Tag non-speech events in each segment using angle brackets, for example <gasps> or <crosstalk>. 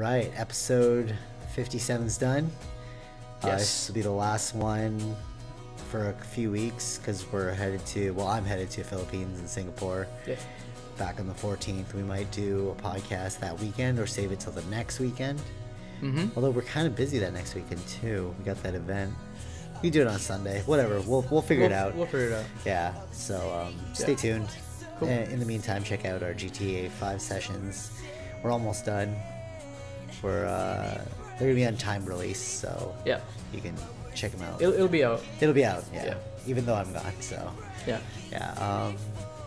right, episode 57's done. Uh, Yes. this will be the last one for a few weeks because we're headed to, well, I'm headed to Philippines and Singapore. Yeah. Back on the 14th, we might do a podcast that weekend or save it till the next weekend. Mm-hmm. Although we're kind of busy that next weekend too. We got that event. We do it on Sunday. Whatever. We'll we'll figure We'll, it out. We'll figure it out. Yeah. So um, stay Yeah. tuned. Cool. Uh, in the meantime, check out our GTA 5 sessions. We're almost done. We're uh, they're gonna be on time release, so Yeah. you can check them out. It'll, it'll be out. It'll be out. Yeah. Yeah. Even though I'm gone. So Yeah. yeah. Um,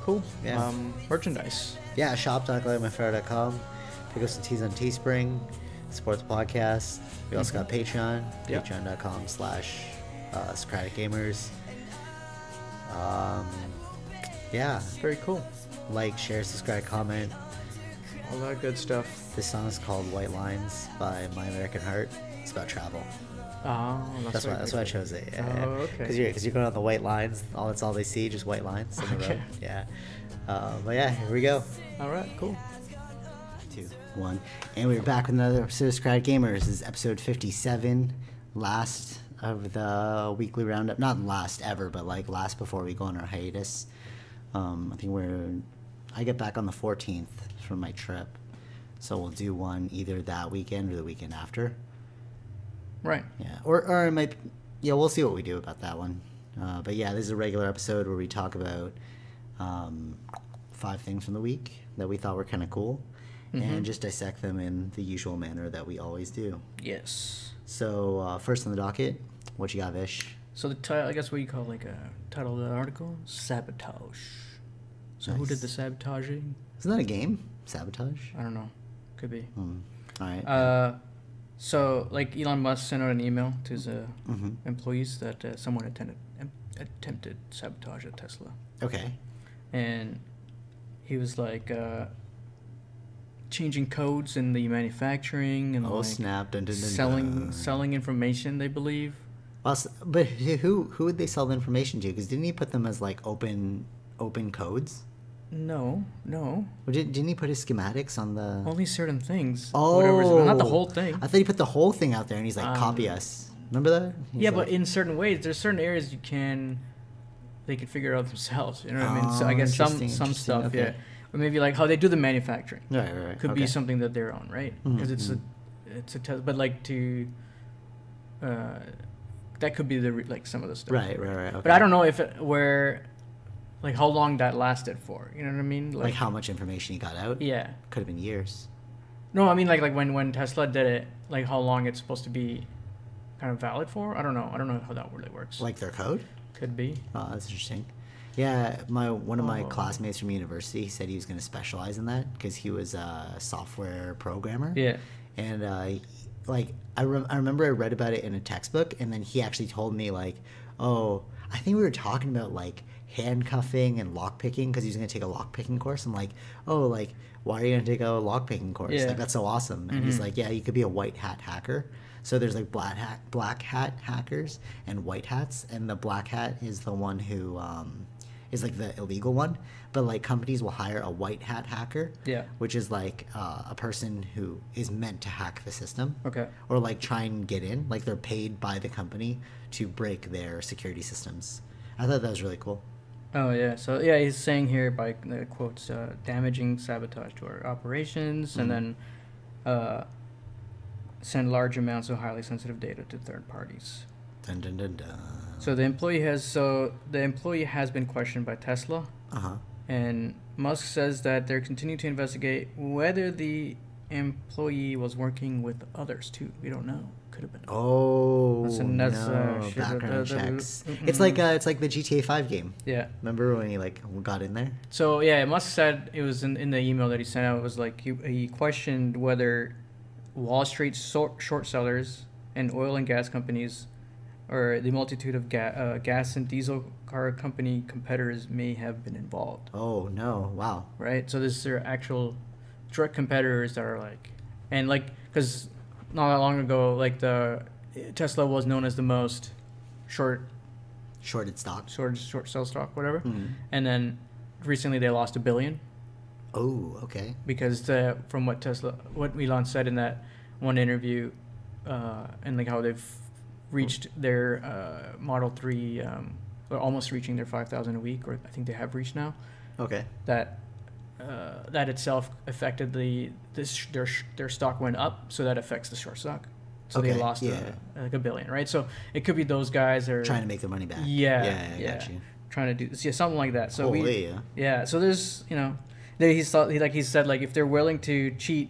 Cool. Yeah. Um, merchandise. yeah. Shop.glamaffair.com. Pick up some teas on Teespring. Support the podcast. We also got Patreon. Yeah. Patreon.com slash uh, Socratic Gamers. Um, yeah. Very cool. Like, share, subscribe, comment. All that good stuff. This song is called White Lines by My American Heart. It's about travel. Oh, that's, That's why. That's why I chose it. Yeah, Oh, okay. Because you're you're going on the white lines. All that's all they see, just white lines on the Okay. road. Yeah. Uh, but yeah, here we go. All right. Cool. Two, one, and we're back with another episode of Socratic Gamers. This is episode fifty-seven, last of the weekly roundup. Not last ever, but like last before we go on our hiatus. Um, I think we're. I get back on the fourteenth from my trip, so we'll do one either that weekend or the weekend after. Right. Yeah, or or it might. Yeah, we'll see what we do about that one. Uh, but yeah, this is a regular episode where we talk about um, five things from the week that we thought were kind of cool, and just dissect them in the usual manner that we always do. Yes. So uh, first on the docket, what you got, Vish? So the title, I guess what you call like a title of the article, sabotage. So who did the sabotaging? Isn't that a game? Sabotage. I don't know. Could be. Hmm. All right. Uh, so like Elon Musk sent out an email to his uh, Mhm. employees that uh, someone attended, em- attempted sabotage at Tesla, okay. and he was like uh, changing codes in the manufacturing and Oh like snap! Dun, dun, dun, selling selling information. They believe. Well, but who who would they sell the information to? Because didn't he put them as like open open codes? No, no, Or did, didn't he put his schematics on the? only certain things. Oh, whatever's- not the whole thing. I thought he put the whole thing out there, and he's like, "Copy Um, us." Remember that? He's yeah, like- but in certain ways, there's certain areas you can, they can figure it out themselves. You know what I mean? So I Oh, guess some some stuff, okay. yeah, or maybe like how they do the manufacturing right, right, right. could be something that they're on, right? Because it's a it's a test, but like to, uh, that could be the re- like some of the stuff. Right, right, right. Okay. But I don't know if it, where, like how long that lasted for. You know what I mean? like how much information he got out. Yeah. Could have been years. No, I mean like like when when Tesla did it, like how long it's supposed to be, kind of valid for. I don't know. I don't know how that really works. Like their code. could be. Oh, that's interesting. Yeah, my one of my Oh. classmates from university he said he was going to specialize in that because he was a software programmer. Yeah. and uh, like I, rem- I remember I read about it in a textbook, and then he actually told me like, oh, I think we were talking about like handcuffing and lockpicking because he was going to take a lockpicking course. I'm like, oh, like why are you going to take a lockpicking course? Yeah. Like that's so awesome. And he's Mhm. like, yeah, you could be a white hat hacker. So there's like black hat, black hat hackers and white hats, and the black hat is the one who um, is like the illegal one. But like companies will hire a white hat hacker, Yeah. which is like uh, a person who is meant to hack the system Okay. or like try and get in like they're paid by the company to break their security systems i thought that was really cool Oh yeah. So yeah, he's saying here by the quotes, uh, damaging sabotage to our operations, and Mhm. then uh, send large amounts of highly sensitive data to third parties. dun, dun, dun, dun. So the employee has so the employee has been questioned by Tesla, uh-huh and Musk says that they're continuing to investigate whether the employee was working with others too. We don't know. Could have been. oh That's- and that's, uh, no. shit, background the- the- checks mm-mm. it's like uh, it's like the gta 5 game Yeah. remember when he like got in there So yeah, Musk said it was in, in the email that he sent out. It was like he, he questioned whether Wall Street short, short sellers and oil and gas companies, or the multitude of ga- uh, gas and diesel car company competitors may have been involved. oh no wow Right. So this is their actual direct competitors that are like, and like because not that long ago, like the Tesla was known as the most short shorted stock short short sell stock whatever, Mhm. and then recently they lost a billion. oh okay because the, from what Tesla, what Elon said in that one interview, uh, and like how they've reached their uh, Model Three, um, or almost reaching their five thousand a week, or I think they have reached now. Okay. That uh, that itself affected the this their their stock went up, so that affects the short stock. So they lost yeah. a, like a billion, right? So it could be those guys are Trying to make their money back. Yeah, Yeah, yeah. trying to do yeah something like that. So we yeah. yeah, so there's you know, they, he's thought he like he said like if they're willing to cheat,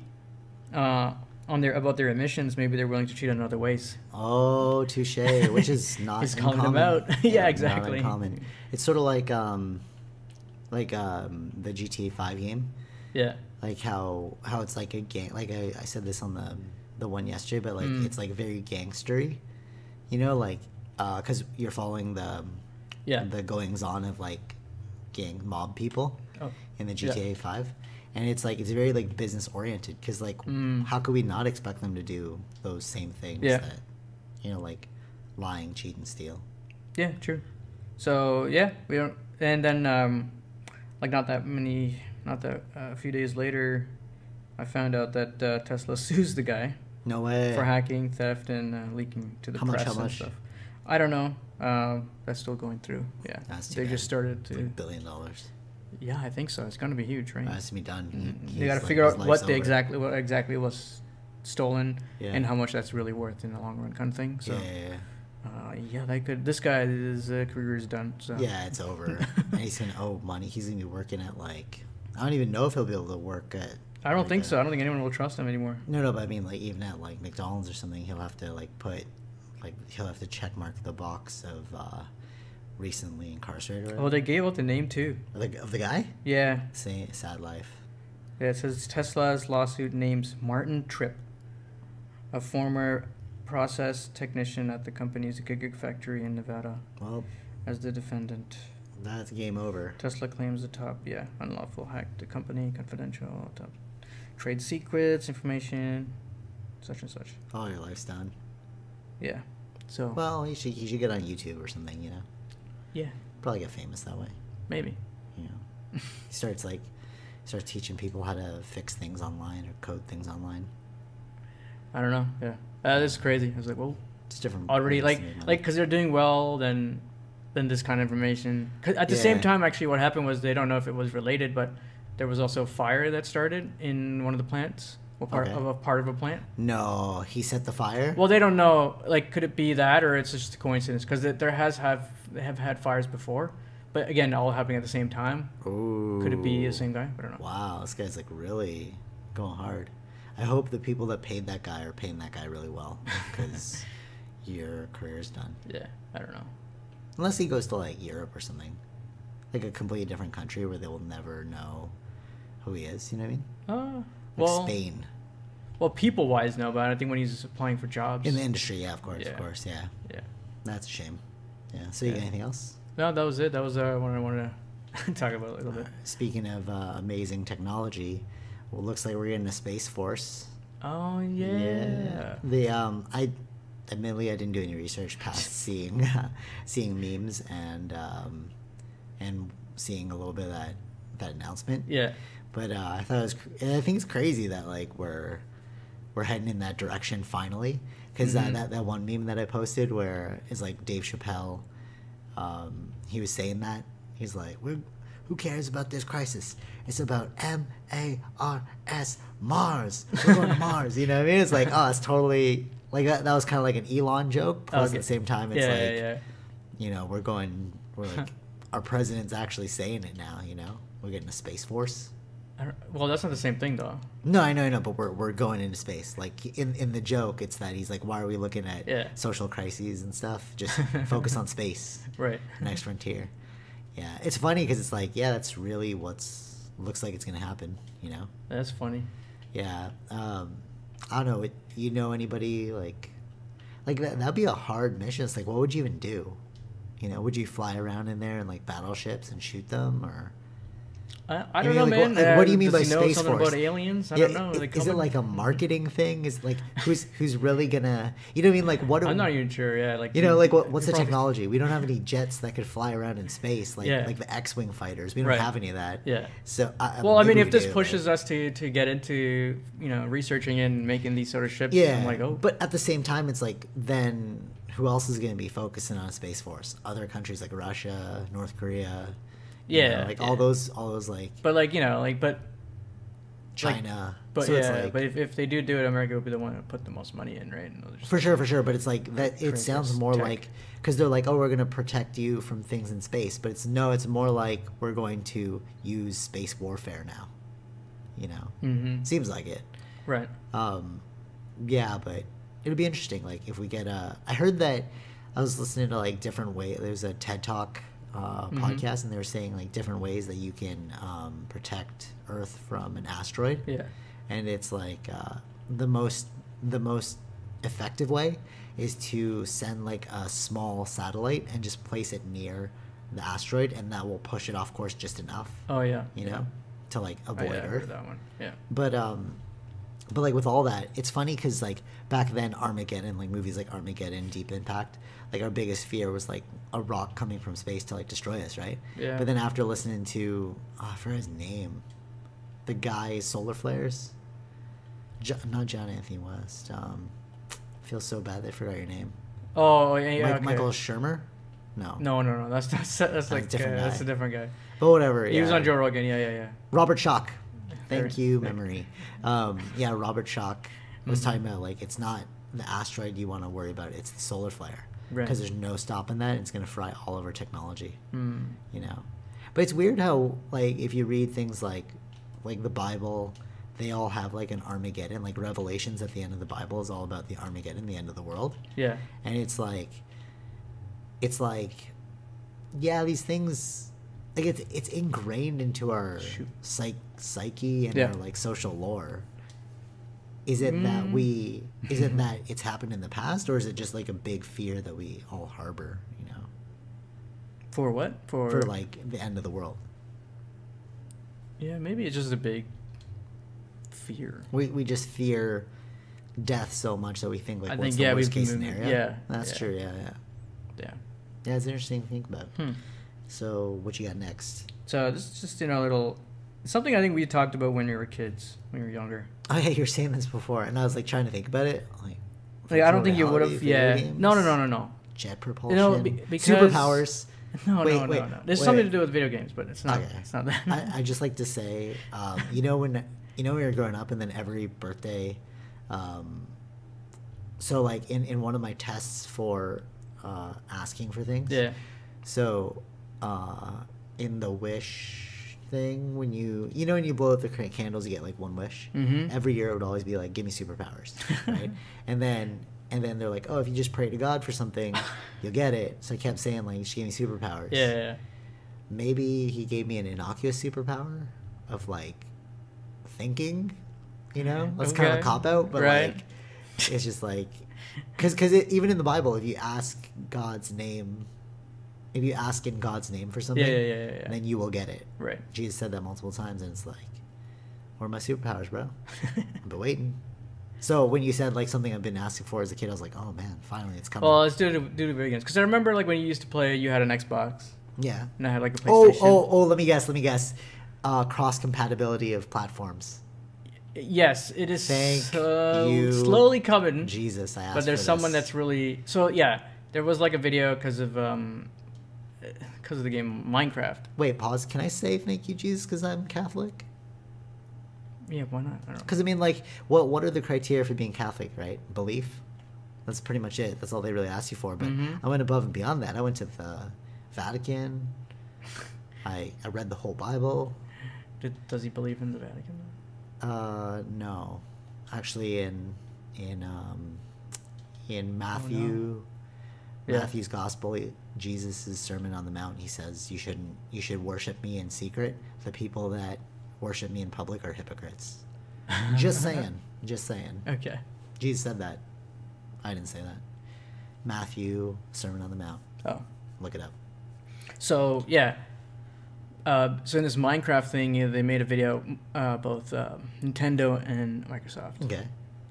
uh, on their about their emissions, maybe they're willing to cheat on other ways. Oh, touche, which is <laughs> not He's calling them out. <laughs> Yeah, not exactly. uncommon. It's sort of like um, like um, the GTA Five game, Yeah, like how how it's like a gang. Like I, I said this on the the one yesterday, but like Mm. it's like very gangstery, you know, like because you're following the yeah, the goings on of like gang mob people oh, in the Yeah. GTA Five, and it's like it's very like business oriented because like Mm. how could we not expect them to do those same things Yeah. that you know like lying, cheat, and steal. yeah, true. So yeah, we don't, and then um, like not that many, not that uh, a few days later, I found out that uh, Tesla <laughs> sues the guy No way. for hacking, theft, and uh, leaking to the How much, press how and much? stuff. I don't know. Um, that's still going through. Yeah, they bad. just started to. like billion dollars. Yeah, I think so. It's gonna be huge, right? That has to be done. Mm, he's they got to like- figure out what the exactly what exactly was stolen Yeah. and how much that's really worth in the long run, kind of thing. So yeah, yeah, yeah. Uh, yeah, they could. This guy, his uh, career is done. So Yeah, it's over. <laughs> and he's gonna owe money. He's gonna be working at like I don't even know if he'll be able to work at. I don't like think a- so. I don't think anyone will trust him anymore. No, no, but I mean like even at like McDonald's or something, he'll have to like put like he'll have to check mark the box of uh recently incarcerated. Oh, they gave out the name too. Like of the guy. Yeah, Say sad life. yeah. It says Tesla's lawsuit names Martin Tripp, a former process technician at the company's Gigafactory in Nevada, Well, as the defendant. that's game over. Tesla claims the top, yeah, unlawful hack the company, confidential, top trade secrets, information, such and such. All your life's done. Yeah. So Well, you should you should get on YouTube or something. You know, yeah, probably get famous that way. maybe. You know, he starts like starts teaching people how to fix things online or code things online. I don't know. Yeah, uh, this is crazy. I was like, well, It's different. already like like because they're doing well, then then this kind of information. 'Cause at the same time, actually, what happened was they don't know if it was related, but there was also a fire that started in one of the plants, or part Okay. of a part of a plant. no, he set the fire. Well, they don't know. Like, could it be that, or it's just a coincidence? Because there has have they have had fires before, but again, all happening at the same time. Ooh. Could it be the same guy? I don't know. Wow, this guy's like really going hard. I hope the people that paid that guy are paying that guy really well <laughs> because your career's done. Yeah, I don't know. Unless he goes to like Europe or something, like a completely different country where they will never know who he is. You know what I mean? Uh, Like well, Spain well, people wise, no, but I think when he's applying for jobs. in the industry, yeah, of course, Yeah. of course, yeah. yeah. That's a shame. Yeah. So you got anything else? No, that was it. That was uh, what I wanted to <laughs> talk about a little bit. Uh, speaking of uh, amazing technology, well, looks like we're getting a space force. Oh yeah. yeah. The um, I admittedly I didn't do any research past <laughs> seeing <laughs> seeing memes and um, and seeing a little bit of that that announcement. Yeah. But uh, I thought it was. cr- I think it's crazy that like we're we're heading in that direction finally. Because Mhm. that, that that one meme that I posted where it's like Dave Chappelle, um, he was saying that he's like, we're, who cares about this crisis? It's about M A R S Mars. We're going to <laughs> Mars. You know what I mean? It's like, oh, it's totally like that. That was kind of like an Elon joke. Plus, Okay. Oh, at the same time, it's yeah, like, yeah, yeah. you know, we're going. We're like, <laughs> our president's actually saying it now. You know, we're getting a space force. Well, that's not the same thing though. No, I know, I know, but we're we're going into space. Like in in the joke, it's that he's like, why are we looking at Yeah. social crises and stuff? Just <laughs> focus on space, Right. next frontier. Yeah, it's funny because it's like, yeah, that's really what's looks like it's gonna happen. You know? That's funny. Yeah. Um, I don't know. It, you know anybody like like that? That'd be a hard mission. It's like, what would you even do? You know, would you fly around in there and like battleships and shoot them, or I, I don't know, like, man. what- like, what do you Uh, mean does by Space something Force? about aliens? I Yeah, don't know. i- Like, is it like a marketing thing? Is like who's who's really gonna? You know what I mean? Like what? I'm not even sure. Yeah, like You know, like what, what's the probably- technology? We don't have any jets that could fly around in space, like Yeah. like the X-wing fighters. We don't Right. have any of that. Yeah. So I, Well, I mean, if this do, pushes us to to get into you know researching and making these sort of ships, yeah, I'm like, oh, but at the same time, it's like then who else is going to be focusing on a space force? Other countries like Russia, North Korea. You know, Yeah, like yeah. all those, all those like but like you know, like but China. but so yeah, it's like, but if, if they do do it, America would be the one to put the most money in, right? For sure, for sure, but it's like that. It sounds more tech. like because they're like, oh, we're gonna protect you from things in space, but it's no, it's more like we're going to use space warfare now. You know, Mhm. seems like it. Right. Um, yeah, but it'll be interesting. Like if we get a, I heard that I was listening to like different way. There's a TED Talk uh, Mhm. podcast, and they were saying like different ways that you can um, protect Earth from an asteroid Yeah. and it's like uh, the most the most effective way is to send like a small satellite and just place it near the asteroid and that will push it off course just enough Oh yeah. you know to like Oh, avoid yeah, earth that one. Yeah. but um but like with all that it's funny because like back then armageddon like movies like armageddon deep impact like our biggest fear was like a rock coming from space to like destroy us right Yeah. but then after listening to oh, i forgot his name the guy solar flares jo- not john anthony west um I feel so bad that i forgot your name Oh yeah. yeah Mike, okay. michael shermer no No, no, no. That's that's that's like a different uh, that's a different guy. but whatever He was on Joe Rogan. Yeah, yeah, yeah. Robert Schoch. Thank you, <laughs> memory. Um, yeah, Robert Schoch was Mhm. talking about like it's not the asteroid you want to worry about; it's the solar flare Right. because there's no stopping that. It's going to fry all of our technology. Mm. You know, but it's weird how like if you read things like like the Bible, they all have like an Armageddon. Like Revelations at the end of the Bible is all about the Armageddon, the end of the world, Yeah. and it's like it's like yeah, these things like it's it's ingrained into our Shoot. psych, psyche and Yeah. our like social lore. Is it that Mm. we is it that it's happened in the past or is it just like a big fear that we all harbor, you know, For what? For, for like the end of the world? Yeah, maybe it's just a big fear. We we just fear death so much that we think like I what's think, the yeah, worst case been- scenario? yeah, That's yeah. true, yeah, yeah. Yeah. Yeah, it's interesting to think about. Hmm. So what you got next? So this is just know a little something I think we talked about when we were kids, when we were younger. Oh yeah, you were saying this before, and I was like trying to think about it. Like, Like I don't think you would have. Yeah. games, No, no, no, no, no. Jet propulsion, You know, be- because superpowers. <laughs> No, Wait, no, wait, no, no. There's wait. something to do with video games, but it's not. Okay. It's not that. I, <laughs> I just like to say, um, you know when you know when you're growing up, and then every birthday, um, so like in in one of my tests for uh, asking for things, yeah. So, uh, in the wish thing, when you you know when you blow out the candles, you get like one wish. Mhm. Every year it would always be like, "Give me superpowers," <laughs> right? and then and then they're like, "Oh, if you just pray to God for something, <laughs> you'll get it." So I kept saying like, she gave me superpowers." Yeah, yeah, yeah. Maybe he gave me an innocuous superpower of like thinking. You know, that's kind of a cop out, but Right. like it's just like because because even in the Bible, if you ask God's name, if you ask in God's name for something, Yeah, yeah, yeah, yeah, then you will get it. Right. Jesus said that multiple times, and it's like, where are my superpowers, bro? <laughs> I've been waiting. So when you said like something I've been asking for as a kid, I was like, oh man, finally it's coming. Well, it's due to due to video games. Because I remember like when you used to play, you had an Xbox, yeah. and I had like a Oh, PlayStation. oh, oh! Let me guess. Let me guess. Uh, cross compatibility of platforms. Yes, it is Thank so you, slowly coming. Jesus, I asked. but there's someone that's really so yeah. There was like a video because of um, because of the game Minecraft. Wait, pause. Can I say thank you, Jesus, because I'm Catholic? Yeah, why not? I. Because I mean, like, what what are the criteria for being Catholic? Right? Belief. That's pretty much it. That's all they really ask you for. But Mhm. I went above and beyond that. I went to the Vatican. <laughs> I I read the whole Bible. Did, does he believe in the Vatican? Uh, no, actually, in in um, in Matthew, Yeah. Matthew's Gospel, Jesus' Sermon on the Mount, he says you shouldn't you should worship me in secret. The people that worship me in public are hypocrites. <laughs> just saying, just saying. Okay. Jesus said that. I didn't say that. Matthew, Sermon on the Mount. Oh. Look it up. So yeah, uh, so in this Minecraft thing, they made a video, uh, both uh, Nintendo and Microsoft, Okay.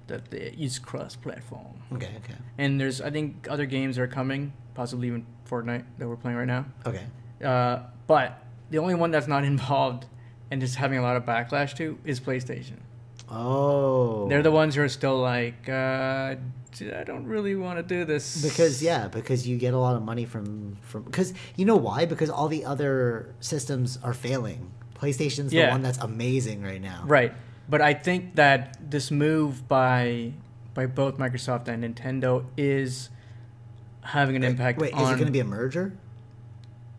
That they use cross-platform. Okay. Okay. And there's, I think, other games are coming, possibly even Fortnite that we're playing right now. Okay. Uh, but the only one that's not <laughs> involved and just having a lot of backlash to is PlayStation. Oh. They're the ones who are still like, uh, I don't really want to do this Because yeah, because you get a lot of money from from because you know why? Because all the other systems are failing. PlayStation's the Yeah. one that's amazing right now. Right. But I think that this move by by both Microsoft and Nintendo is having an impact Wait, on is it going to be a merger?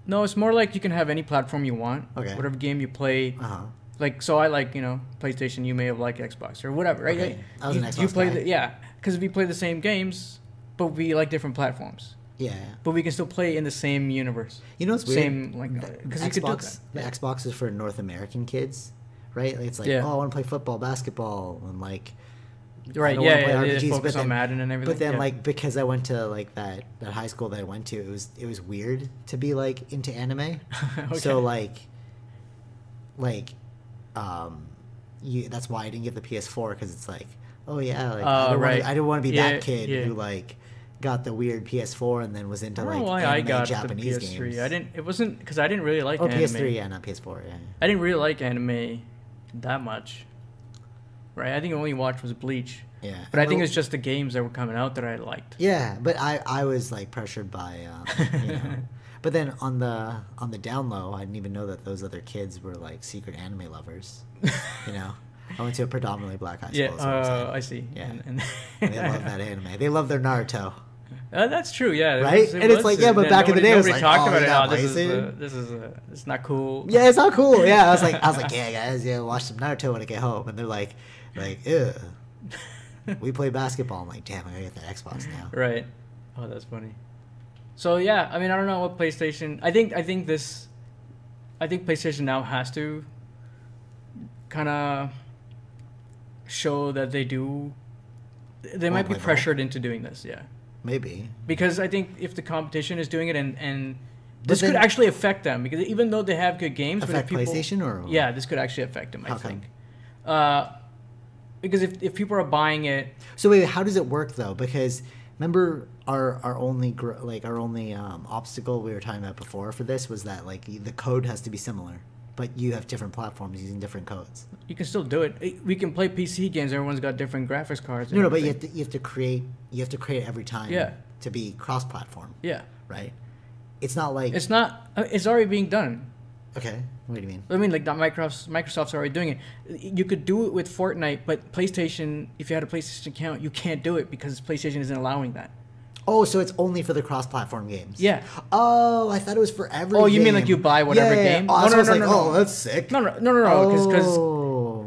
No, it's more like you can have any platform you want. Okay. Whatever game you play. Uh huh. Like so I like, you know, PlayStation, you may have liked Xbox or whatever, right? Okay. I was you, an you Xbox play guy. the yeah, cuz we play the same games, but we like different platforms. Yeah. But we can still play in the same universe. You know what's weird? Same like because the you could do Xbox, that. the. Xbox is for North American kids, right? It's like, Yeah. oh, I want to play football, basketball, and like, Right, yeah, yeah, RPGs, focus but on then- Madden and everything. But then, yeah. like, because I went to like that that high school that I went to, it was it was weird to be like into anime. <laughs> So like, like, um, you. That's why I didn't get the PS4 because it's like, oh yeah, like I Oh, don't right. wanna, I didn't want to be Yeah, that kid who like got the weird PS4 and then was into like why I got Japanese the PS3. games. I didn't. It wasn't because I didn't really like Oh, anime. PS3, yeah, not PS4, yeah. I didn't really like anime that much. Right. I think I only watched was Bleach, Yeah. but I think it's just the games that were coming out that I liked. Yeah, but I I was like pressured by um, <laughs> you know. But then on the on the down low, I didn't even know that those other kids were like secret anime lovers. You know, <laughs> I went to a predominantly black high school. Yeah. I'm Uh. I see. Yeah. And, and they love that anime. They love their Naruto. Uh, that's true. Yeah. it Right? was- And it's like, yeah, but back in the day, it was like, talked oh, about it. Oh, this is uh, this is uh, it's not cool. Yeah, it's not cool. Yeah, I was like, I was like, <laughs> yeah, guys, yeah, watch some Naruto when I get home, and they're like, like, ew. We play basketball. I'm like, damn, I gotta get that Xbox now. Right. Oh, that's funny. So yeah, I mean, I don't know what PlayStation. I think I think this, I think PlayStation now has to kind of show that they do. They might be pressured into doing this, yeah. Maybe. Because I think if the competition is doing it, and and But this could actually affect them, because even though they have good games, but Affect people, PlayStation or yeah, this could actually affect them. I How think. Uh, because if, if people are buying it, So wait, how does it work though? Because remember our our only gr- like our only um, obstacle we were talking about before for this was that like the code has to be similar, but you have different platforms using different codes. You can still do it. We can play PC games. Everyone's got different graphics cards. No, no, but you have to you have to create you have to create every time. Yeah. To be cross-platform, yeah, right? It's not like it's not. uh, It's already being done. okay. What do you mean? I mean, like that Microsoft's Microsoft's already doing it. You could do it with Fortnite, but PlayStation, if you had a PlayStation account, you can't do it because PlayStation isn't allowing that. Oh, so it's only for the cross-platform games. Yeah. Oh, I thought it was for every. Oh, you mean like you buy whatever Yeah, yeah, yeah. game? Oh, No, no, I was no, like, no, no. oh, that's sick. No, no, no, no, no, because.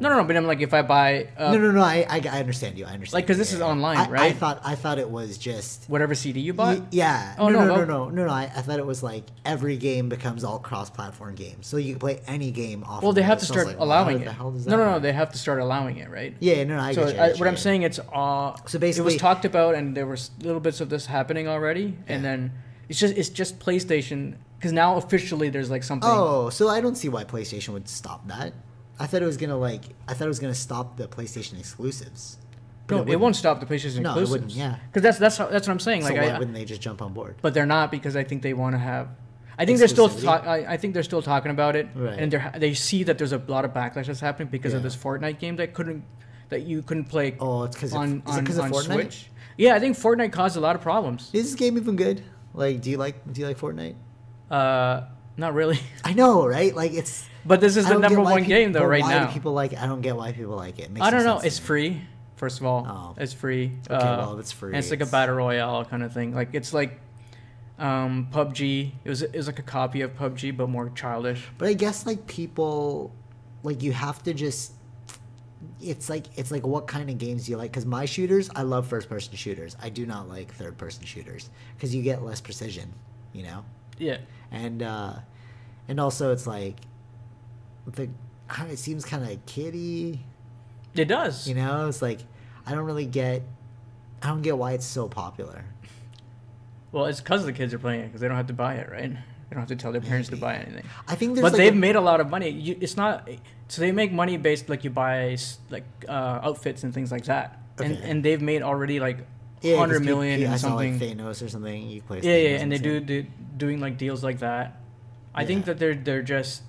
No, no, no. But I'm like, if I buy uh, no, no, no. I, I, I understand you. I understand. Like, 'cause you. this is Yeah, yeah. online, I, I thought I thought it was just. whatever CD you bought. Y- yeah. Oh, no, no, no, no, no, no, no. I, I thought it was like every game becomes all cross-platform games, so you can play any game off. well, they it. have to So start like, allowing it. The no, no, no. work? They have to start allowing it, right? Yeah, no, no, I so get you, I, what you, I'm saying, it's uh, So basically it was talked about, and there was little bits of this happening already, and then it's just it's just PlayStation because now officially there's like something. Oh, so I don't see why PlayStation would stop that. I thought it was gonna like. I thought it was gonna stop the PlayStation exclusives. But no, it, wouldn't. won't stop the PlayStation No, it exclusives. wouldn't, yeah. because that's that's how, that's what I'm saying. So Like, why I, wouldn't they just jump on board? but they're not because I think they want to have. I think they're still. Talk, I, I think they're still talking about it, Right. and they they see that there's a lot of backlash that's happening because of this Fortnite game that couldn't that you couldn't play Oh, it's because on of, is it on, 'cause of on Fortnite? Switch. Yeah, I think Fortnite caused a lot of problems. Is this game even good? Like, do you like do you like Fortnite? Uh, not really, I know, right? Like, it's but this is the number one peop- game though right why now. Do people like? I don't get why people like it. it I don't no know. It's free. First of all, Oh. it's free. Okay, Uh, well, it's free. and it's like a battle royale kind of thing. Like it's like um, PUBG. It was it was like a copy of PUBG but more childish. But I guess like people, like you have to just. It's like it's like what kind of games do you like? Because my shooters, I love first person shooters. I do not like third person shooters because you get less precision, you know. Yeah. And uh, and also it's like the it seems kind of kiddie, It does. you know. It's like I don't really get. I don't get why it's so popular. Well, it's because the kids are playing it because they don't have to buy it, right? They don't have to tell their parents to buy anything. I think there's But like they've a- made a lot of money. You, it's not so they make money based like you buy like uh, outfits and things like that, and Okay. and they've made already like yeah, hundred million I saw like something. Thanos or something. You play. yeah, Thanos yeah, and they do, do doing like deals like that. I think that they're they're just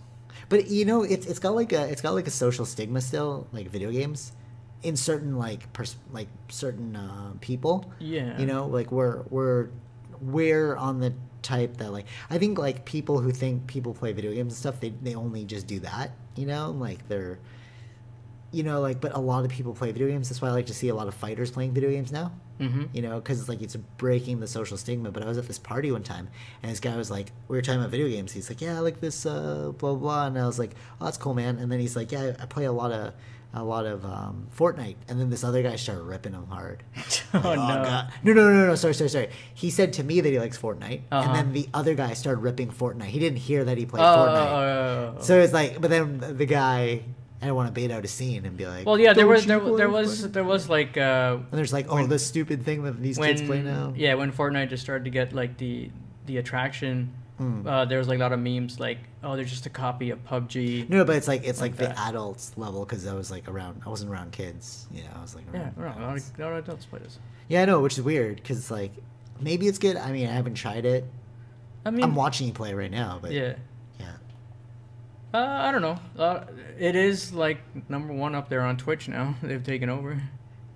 But you know, it's it's got like a it's got like a social stigma still, like video games, in certain like pers- like certain uh, people. yeah. You know, like we're we're we're on the type that like I think like people who think people play video games and stuff, they they only just do that. You know, like they're. You know, like, but a lot of people play video games. That's why I like to see a lot of fighters playing video games now. Hmm you know, because it's like it's breaking the social stigma. But I was at this party one time, and this guy was like, we were talking about video games. He's like, yeah, I like this, uh, blah blah, and I was like, oh, that's cool, man. And then he's like, yeah, I play a lot of a lot of um, Fortnite. And then this other guy started ripping him hard. <laughs> oh, Like, no. God. no, no, no, no, sorry, sorry, sorry. He said to me that he likes Fortnite, Uh-huh. and then the other guy started ripping Fortnite. He didn't hear that he played Oh, Fortnite. oh, oh, oh. So it's like, but then the guy, I don't want to bait out a scene and be like, well, yeah, there was there, there was Fortnite?" there was like uh, And there's like, oh, when- this stupid thing that these when kids play now. yeah when Fortnite just started to get like the the attraction. Mm. Uh, there was like a lot of memes like, oh, they're just a copy of PUBG. No, but it's like it's Like like, the adults level because I was like around. I wasn't around kids. You know, I was like Yeah, around no, no, adults. don't play this. Yeah, I know, which is weird because like maybe it's good. I mean, I haven't tried it. I mean, I'm watching you play right now, but yeah. Uh, I don't know. Uh, it is like number one up there on Twitch now. <laughs> They've taken over.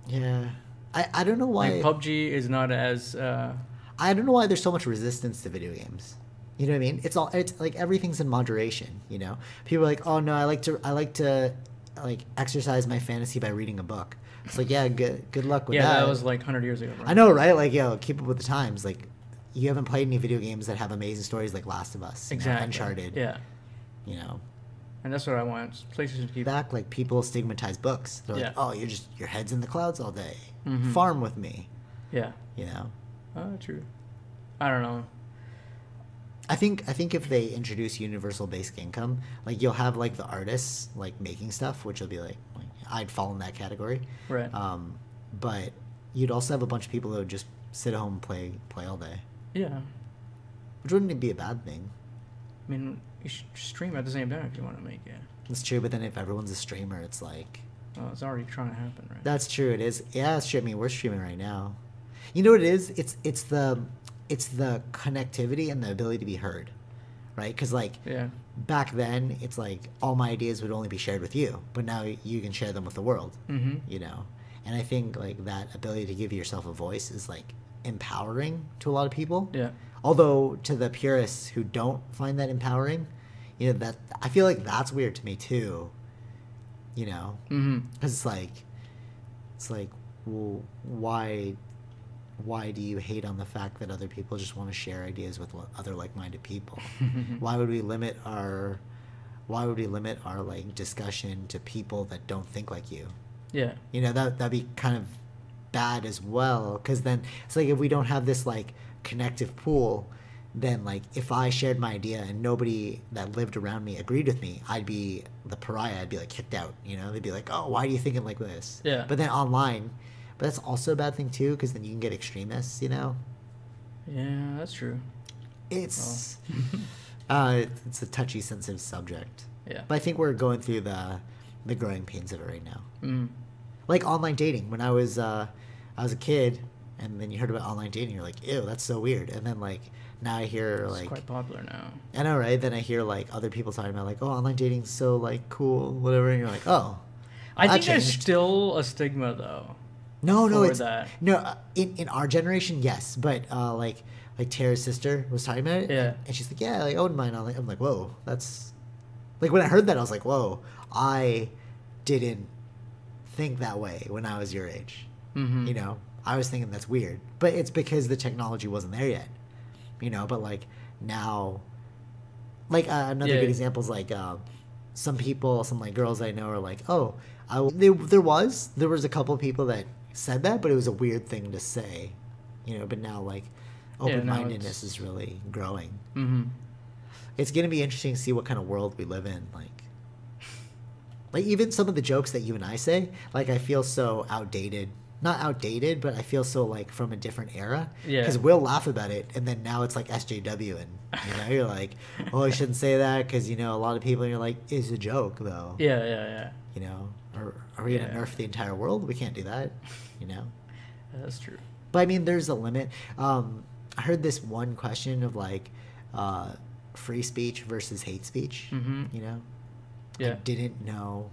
Yeah. I, I don't know why Like PUBG is not as uh, I don't know why there's so much resistance to video games. You know what I mean? It's all it's like everything's in moderation, you know. People are like, "Oh no, I like to I like to like exercise my fantasy by reading a book." It's like, "Yeah, good good luck with yeah. that." Yeah, that was like hundred years ago. Bro. I know, right? Like, yo, keep up with the times. Like, you haven't played any video games that have amazing stories like Last of Us, you know, exactly. Uncharted. Yeah, You know, and that's what I want. places to keep. back like people stigmatize books. They're like, Yeah. oh, you're just your head's in the clouds all day. Mhm. Farm with me. Yeah. You know, Oh, true. I don't know. I think I think if they introduce universal basic income, like you'll have like the artists like making stuff, which will be like, like I'd fall in that category. Right. Um, but you'd also have a bunch of people that would just sit at home and play play all day, yeah. which wouldn't be a bad thing. I mean, you should stream at the same time if you want to make it. It's true, but then if everyone's a streamer, it's like Well, it's already trying to happen, right? That's true. It is. Yeah, it's true. I mean, we're streaming right now. You know what it is? It's it's the it's the connectivity and the ability to be heard, right? Because like yeah. back then, it's like all my ideas would only be shared with you, but now you can share them with the world. Mm-hmm. You know, and I think like that ability to give yourself a voice is like empowering to a lot of people. Yeah. Although to the purists who don't find that empowering, you know that I feel like that's weird to me too. You know, Mm-hmm. because it's like, it's like, well, why, why do you hate on the fact that other people just want to share ideas with other like-minded people? <laughs> why would we limit our, why would we limit our like discussion to people that don't think like you? Yeah. You know that that'd be kind of bad as well, because then it's like if we don't have this like connective pool. Then, like, if I shared my idea and nobody that lived around me agreed with me, I'd be the pariah. I'd be like kicked out. You know, they'd be like, "Oh, why are you thinking like this?" Yeah. But then online, but that's also a bad thing too, because then you can get extremists. You know, Yeah, that's true. it's <laughs> uh, it- it's a touchy, sensitive subject. Yeah. But I think we're going through the the growing pains of it right now. Mm. Like online dating. When I was uh, I was a kid, and then you heard about online dating, you're like, "Ew, that's so weird." And then like now I hear It's like quite popular now. I know, right? Then I hear like other people talking about like, "Oh, online dating's so like cool, whatever," and you're like, "Oh." I think there's still a stigma though. No, no, it's that. no. uh, In in our generation, yes, but uh, like like Tara's sister was talking about it, Yeah. and she's like, "Yeah, like I wouldn't mind." online." I'm like, "Whoa, that's like when I heard that, I was like, whoa, I didn't think that way when I was your age." Mm-hmm. You know, I was thinking that's weird, but it's because the technology wasn't there yet. You know, but like now, like uh, another Yeah. good example is like uh, some people, some like girls I know are like, oh, I w- they, there was there was a couple of people that said that, but it was a weird thing to say. You know, but now like open mindedness it's- is really growing. Mm-hmm. It's gonna be interesting to see what kind of world we live in. Like, like even some of the jokes that you and I say, like I feel so outdated not outdated, but I feel so like from a different era. Yeah. Because we'll laugh about it, and then now it's like SJW, and you know you're like, oh, I shouldn't say that because you know a lot of people. you're like, it's a joke though. Yeah, yeah, yeah. You know, are, are we gonna nerf the entire world? We can't do that. You know. <laughs> That's true. But I mean, there's a limit. Um, I heard this one question of like uh, free speech versus hate speech. Mhm. You know, Yeah. I didn't know.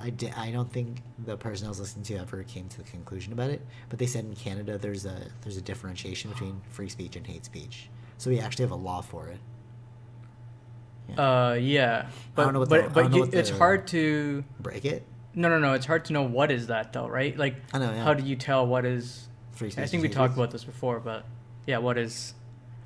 I, di- I don't think the person I was listening to ever came to the conclusion about it. But they said in Canada there's a there's a differentiation between free speech and hate speech. So we actually have a law for it. Uh, yeah, but don't know what but the- but know you, it's hard to Break it. no no no. It's hard to know what is that though, right? Like, I know, yeah. how do you tell what is? Free speech. I think we talked about this before, but yeah, what is?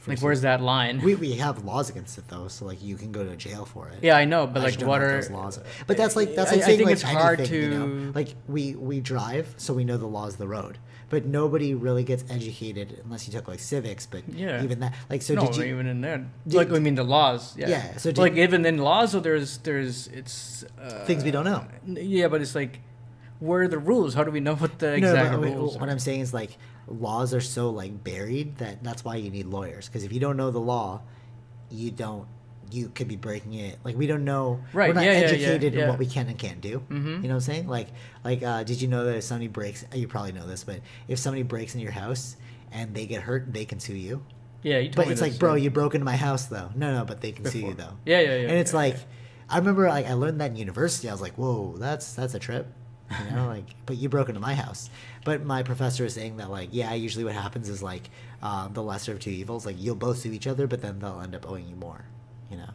Free Like, where's that line? We, we have laws against it though, so like you can go to jail for it. yeah, I know, but I like, what are those laws? But that's like that's I- like I saying think like it's hard anything, you know? to- like we we drive, so we know the laws of the road. But nobody really gets educated unless you took like civics. But Yeah. even that, like, so no, did you? even in there, did- like I mean the laws. Yeah. Yeah, so But, like even in laws, so there's there's it's uh, Things we don't know. Yeah, but it's like, where are the rules? How do we know what the no, exact but rules? what are? I'm saying is like laws are so like buried that that's why you need lawyers. Because if you don't know the law, you don't. You could be breaking it. Like we don't know. Right, We're not yeah, yeah, yeah, educated in what we can and can't do. Mhm. You know what I'm saying? Like, like, uh, did you know that if somebody breaks, you probably know this, but if somebody breaks into your house and they get hurt, they can sue you. yeah, you But it's like, bro, yeah. you broke into my house though. No, no, but they can sue you though. Yeah, yeah, yeah. and it's yeah, like, yeah. I remember like I learned that in university. I was like, whoa, that's that's a trip. You know, like, but you broke into my house. But my professor was saying that like, yeah, usually what happens is like um, the lesser of two evils. Like you'll both sue each other, but then they'll end up owing you more. You know.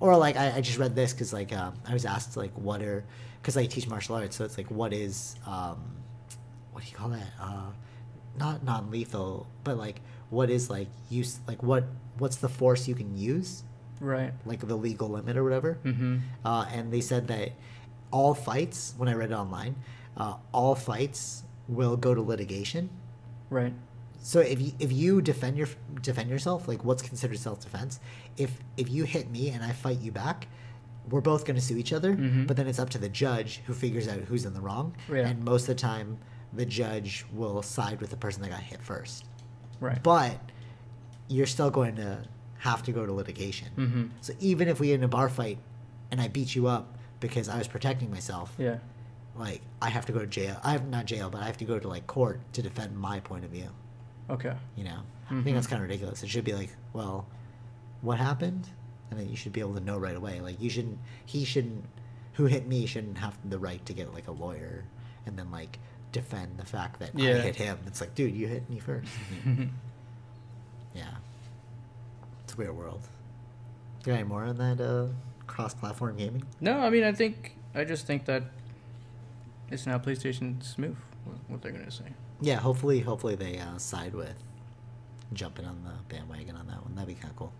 Or like I, I just read this because like um, I was asked like what are because I teach martial arts, so it's like what is um, what do you call that? Uh, not non lethal, but like what is like use like what what's the force you can use right. like the legal limit or whatever. Mm-hmm. Uh, and they said that all fights, when I read it online, uh, all fights will go to litigation. Right. So if you if you defend your defend yourself, like what's considered self defense, if if you hit me and I fight you back, we're both going to sue each other. Mhm. But then it's up to the judge who figures out who's in the wrong. Yeah. And most of the time, the judge will side with the person that got hit first. Right. But you're still going to have to go to litigation. Mm-hmm. So even if we in a bar fight and I beat you up because I was protecting myself, Yeah. like I have to go to jail. I have not jail, but I have to go to like court to defend my point of view. Okay. You know, I Mhm. think that's kind of ridiculous. It should be like, well, what happened, and then you should be able to know right away. Like you shouldn't, he shouldn't, who hit me shouldn't have the right to get like a lawyer and then like defend the fact that I hit him. It's like, dude, you hit me first. <laughs> yeah, it's a weird world. Do you got any more on that uh, cross-platform gaming? No, I mean, I think I just think that it's now PlayStation's move. What, what they're gonna say. Yeah, hopefully, hopefully they uh, side with jumping on the bandwagon on that one. That'd be kind of cool.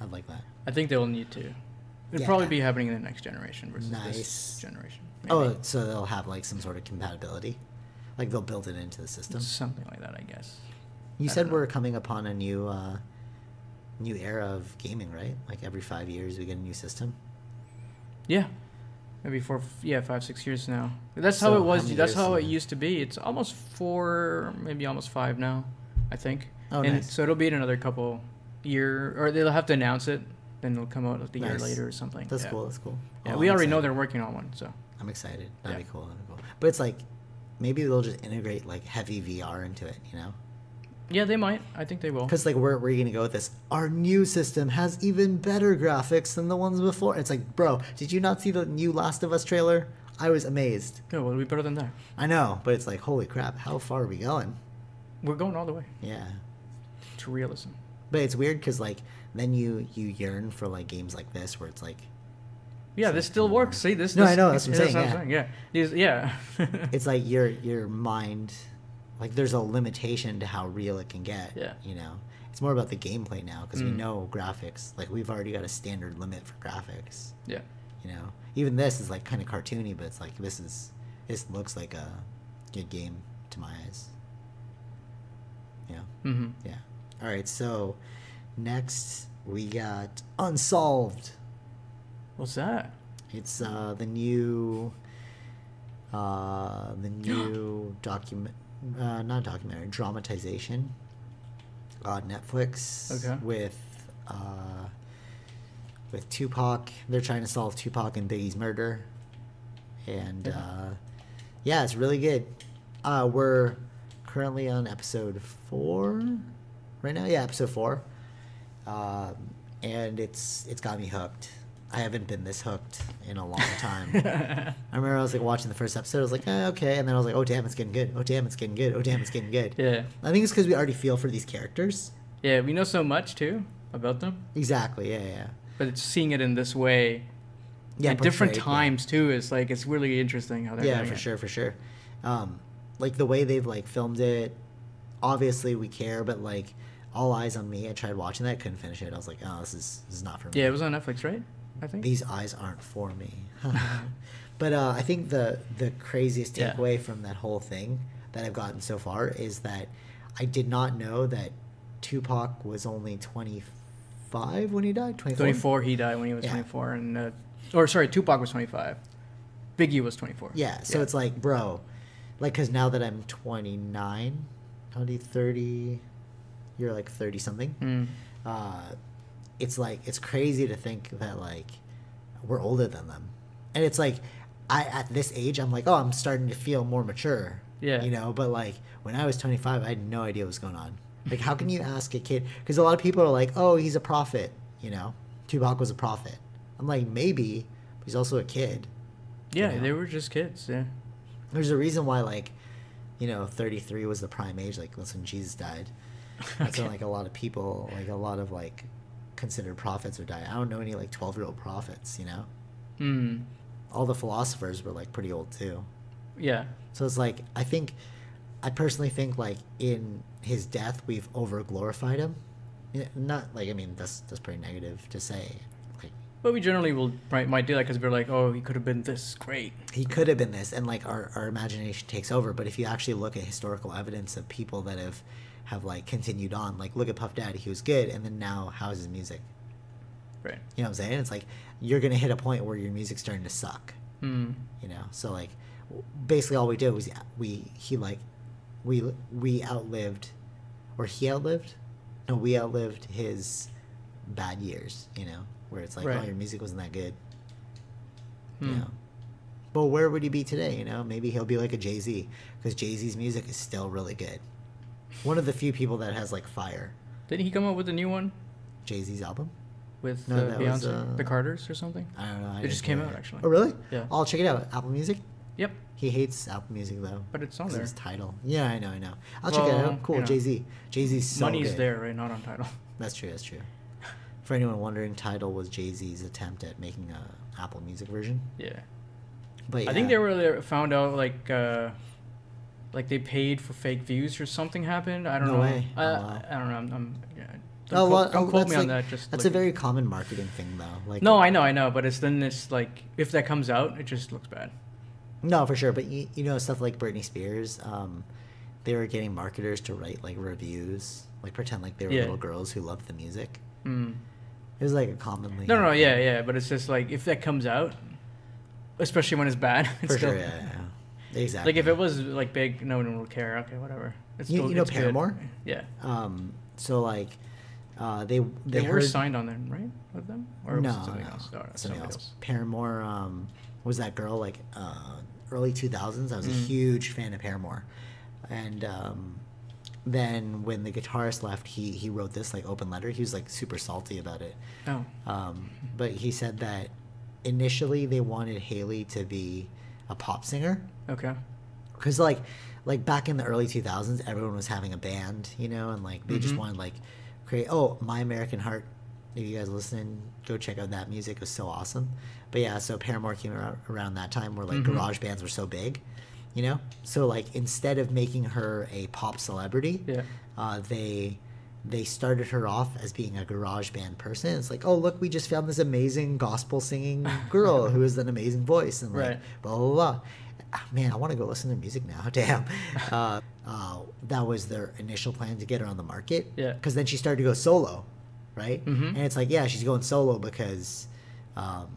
I'd like that. I think they'll need to. It'll Yeah. probably be happening in the next generation versus Nice. this generation. Oh, so they'll have like some sort of compatibility, like they'll build it into the system. something like that, I guess. You I said we're coming upon a new, uh, new era of gaming, right? Like every five years we get a new system. Yeah, maybe four. Yeah, five, six years now. That's So how it was. many that's how how is it used to be. It's almost four, maybe almost five now. I think. Oh, and nice. so it'll be in another couple year, or they'll have to announce it. Then it'll come out like the year later or something. That's yeah. cool. That's cool. Yeah, Oh, we I'm already know they're working on one. So I'm excited. That'd Yeah. be cool. That'd be cool. But it's like maybe they'll just integrate like heavy VR into it. You know? Yeah, they might. I think they will. Because like where where are you gonna go with this? Our new system has even better graphics than the ones before. It's like, bro, did you not see the new Last of Us trailer? I was amazed. Yeah, well, it'll be better than that. I know, but it's like, holy crap, how far are we going? We're going all the way Yeah, to realism. but it's weird because like then you you yearn for like games like this where it's like Yeah, It's this like, still works. See this? No, this, I know, that's what I'm yeah, saying, Yeah, These, yeah. <laughs> it's like your your mind like there's a limitation to how real it can get. Yeah. you know, it's more about the gameplay now because we Mm. know graphics. Like we've already got a standard limit for graphics. yeah. You know, even this is like kind of cartoony, but it's like this is this looks like a good game to my eyes. Yeah, Mm-hmm. yeah. All right, so next we got Unsolved. What's that? It's uh, the new uh, the new <gasps> document, uh, not documentary, dramatization on Netflix Okay. with uh, with Tupac. They're trying to solve Tupac and Biggie's murder, and Yeah. uh, yeah, it's really good. Uh, we're currently on episode four right now. Yeah, episode four, um, and it's it's got me hooked. I haven't been this hooked in a long time. <laughs> I remember I was like watching the first episode. I was like, eh, okay, and then I was like, oh damn, it's getting good. Oh damn, it's getting good. Oh damn, it's getting good. yeah. I think it's because we already feel for these characters. Yeah, we know so much too about them, Exactly. Yeah, yeah. but it's seeing it in this way Yeah, at different portrayed, yeah. times too is like it's really interesting how they're Yeah, for it. sure, for sure. Um, like the way they've like filmed it. Obviously, we care, but like all eyes on me. I tried watching that, couldn't finish it. I was like, oh, this is this is not for me. Yeah, it was on Netflix, right? I think. These eyes aren't for me. <laughs> but uh, I think the the craziest Yeah. takeaway from that whole thing that I've gotten so far is that I did not know that Tupac was only twenty five when he died. Twenty 24 he died when he was Yeah. 24 and uh, or sorry tupac was 25 biggie was 24 Yeah, so it's like, bro, like, because now that I'm 29, 20, 30, you're like 30 something, Mm. uh, it's like, it's crazy to think that, like, we're older than them. And it's like, I, at this age, I'm like, oh, I'm starting to feel more mature. Yeah. You know, but like, when I was 25, I had no idea what was going on. Like, how can you ask a kid? Because a lot of people are like, oh, he's a prophet, you know? Tupac was a prophet. I'm like, maybe, but he's also a kid. yeah know? they were just kids yeah There's a reason why, like, you know, 33 was the prime age. Like, that's when Jesus died. That's when, <laughs> like, a lot of people, like, a lot of, like, considered prophets or die. I don't know any, like, 12 year old prophets, you know? mm. All the philosophers were, like, pretty old, too. yeah So it's like, I think, I personally think, like, in his death, we've over glorified him. Not, like, I mean, that's, that's pretty negative to say. Like, but we generally will might, might do that because we're like oh he could have been this great he could have been this and like our, our imagination takes over but if you actually look at historical evidence of people that have have like continued on like look at puff daddy he was good and then now how's his music? Right. You know what i'm saying? It's like you're gonna hit a point where your music's starting to suck. Mm. you know? So like basically all we did was we he like we we outlived or he outlived? No we outlived his bad years you know? Where it's like oh your music wasn't that good. You Hmm. know? But where would he be today you know? Maybe he'll be like a jay-z because jay-z's music is still really good one of the few people that has like fire didn't he come up with a new one jay-z's album with No, uh, that was, beyonce uh, the carters or something i don't know I It just came out, it. actually. oh really Yeah. i'll check it out apple music yep he hates apple music though but it's on there his Tidal. Yeah, I know, I know. I'll check it out. Cool, you know, Jay Z. Jay Z's so money's good. there right not on Tidal <laughs> That's true. That's true. For anyone wondering, Tidal was Jay Z's attempt at making a Apple Music version. yeah But I think they were found out like uh, like they paid for fake views or something happened. I don't No know. way. I, Oh, wow. I don't know. I'm, I'm yeah. Oh, Don't, well, quote, don't oh, quote that's me on like- that. Just That's look a very common marketing thing, though. Like no, I know, I know, but it's then it's like if that comes out, it just looks bad. no, for sure. But you, you know, stuff like Britney Spears, um, they were getting marketers to write like reviews, like pretend like they were Yeah. little girls who loved the music. Mm. It was like a commonly. No, no, no, yeah, yeah, but it's just like if that comes out, especially when it's bad. <laughs> It's For still, sure, yeah, yeah. Exactly. Like if it was like big, no one would care. Okay, whatever. It's You- still, you know it's good. Paramore? Yeah, Um, so like, uh, they they, they, were heard, signed on there, right? With them, or was no, it something no, else? No, something somebody else. else. Paramore um, was that girl like uh, early two thousands. I was a Mm. huge fan of Paramore, and um, then when the guitarist left, he he wrote this like open letter. He was like super salty about it. Oh, Um, but he said that initially they wanted Hayley to be a pop singer okay. because like like back in the early 2000s everyone was having a band you know and like they just Mhm. wanted like create oh my american heart if you guys listening go check out that music it was so awesome but yeah so paramore came around, around that time where like Mhm. garage bands were so big you know so like instead of making her a pop celebrity Yeah. uh, they they started her off as being a garage band person. It's like, oh look, we just found this amazing gospel singing <laughs> girl who has an amazing voice and like Right. blah blah blah. Ah, Man, I want to go listen to music now. <laughs> Damn. Uh, uh, that was their initial plan to get her on the market. Yeah. Because then she started to go solo, right? Mhm. And it's like, yeah, she's going solo because, um,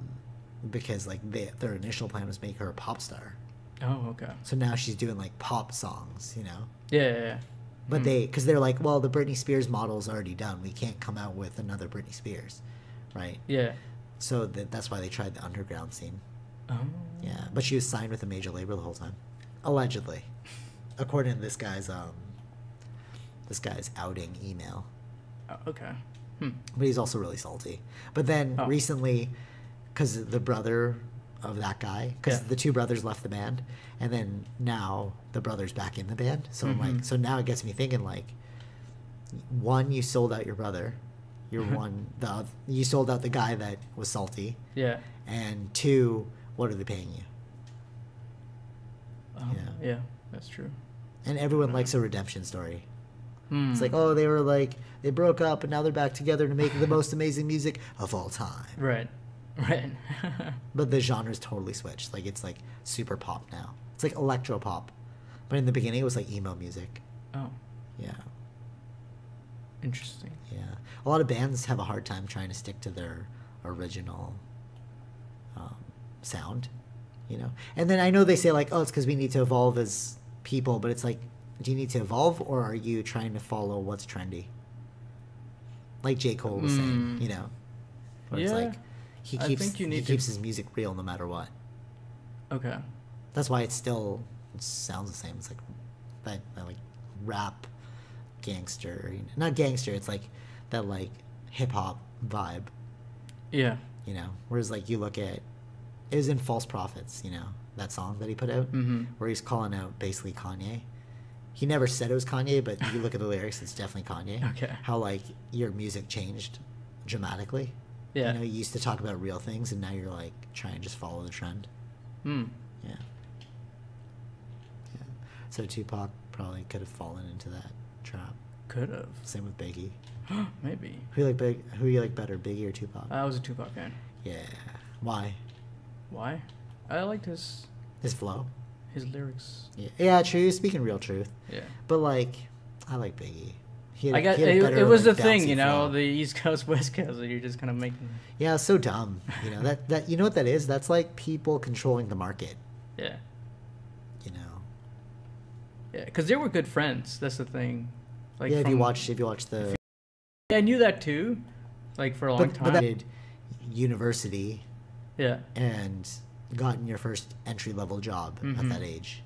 because like they, their initial plan was make her a pop star. Oh, okay. So now she's doing like pop songs, you know. Yeah, yeah, yeah. But Hmm. they, because they're like, well, the Britney Spears model is already done. We can't come out with another Britney Spears, right? Yeah. So that, that's why they tried the underground scene. Oh. Yeah, but she was signed with a major label the whole time, allegedly, according to this guy's um, this guy's outing email. Oh, okay. Hmm. But he's also really salty. But then Oh. recently, because the brother of that guy, because Yeah. the two brothers left the band, and then now the brother's back in the band. So I'm like, Mhm. so now it gets me thinking like, one, you sold out your brother, you're <laughs> one the you sold out the guy that was salty, Yeah. and two, what are they paying you? Oh, Yeah. yeah. That's true. And everyone likes a redemption story. Hmm. It's like, oh, they were like they broke up and now they're back together to make the most amazing music of all time. Right. <laughs> Right. <laughs> But the genre's totally switched. Like it's like super pop now. It's like electro pop. But in the beginning it was like emo music. oh, Yeah. interesting. Yeah. A lot of bands have a hard time trying to stick to their original um, sound, you know. And then I know they say like, oh, it's because we need to evolve as people, but it's like, do you need to evolve or are you trying to follow what's trendy? Like J. Cole was saying, Mm. you know, where it's Yeah. like he I keeps think you he to- keeps his music real no matter what. Okay. That's why it still sounds the same. It's like that, that like rap gangster, you know, not gangster. It's like that like hip hop vibe, Yeah. you know. Whereas like you look at it was in False Prophets, you know, that song that he put out Mm-hmm. where he's calling out basically Kanye. He never said it was Kanye, but you look at the lyrics, it's definitely Kanye. Okay. How like your music changed dramatically. Yeah. You know, you used to talk about real things, and now you're like trying to just follow the trend. Hmm. Yeah. Yeah. So Tupac probably could have fallen into that trap. Could have. Same with Biggie. <gasps> Maybe. Who you like big? Who you like better, Biggie or Tupac? I was a Tupac fan. yeah. Why? Why? I liked his His flow. his lyrics. Yeah. Yeah. True. Speaking real truth. Yeah. But like, I like Biggie. He had- I got it, better, it was like, the thing, you know, flow. the East Coast, <laughs> West Coast, and you're just kind of making. Yeah, so dumb. You know that that you know what that is? That's like people controlling the market. Yeah. You know. Yeah, because they were good friends. That's the thing. Like yeah, if you from- watch if you watch the Yeah, I knew that too. Like for a long but, time. but that university yeah. and gotten your first entry level job at Mhm. that age.